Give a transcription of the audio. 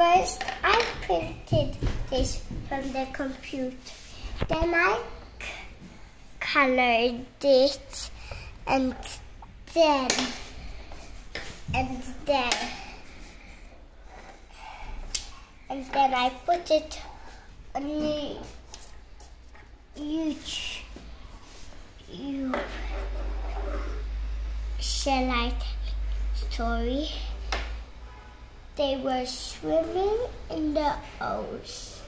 First, I printed this from the computer. Then I colored it, and then, and then, and then I put it on the YouTube. You shall I story? They were swimming in the ocean.